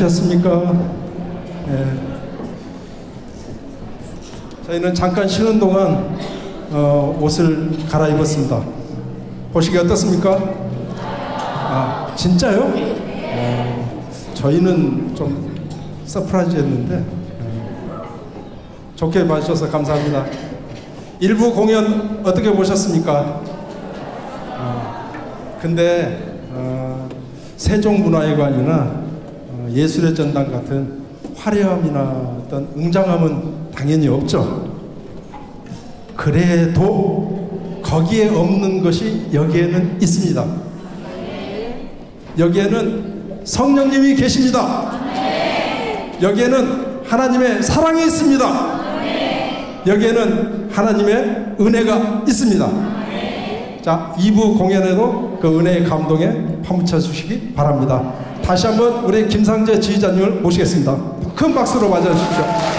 잘 쉬었습니까? 예. 저희는 잠깐 쉬는 동안 어, 옷을 갈아입었습니다. 보시기 어떻습니까? 아, 진짜요? 어, 저희는 좀 서프라이즈였는데 예. 좋게 봐주셔서 감사합니다. 일부 공연 어떻게 보셨습니까? 어, 근데 어, 세종문화회관이나 어, 예술의 전당 같은 화려함이나 어떤 웅장함은 당연히 없죠. 그래도 거기에 없는 것이 여기에는 있습니다. 여기에는 성령님이 계십니다. 여기에는 하나님의 사랑이 있습니다. 여기에는 하나님의 은혜가 있습니다. 자, 2부 공연에도 그 은혜의 감동에 파묻혀 주시기 바랍니다. 다시 한번 우리 김상재 지휘자님을 모시겠습니다. 큰 박수로 맞아 주십시오.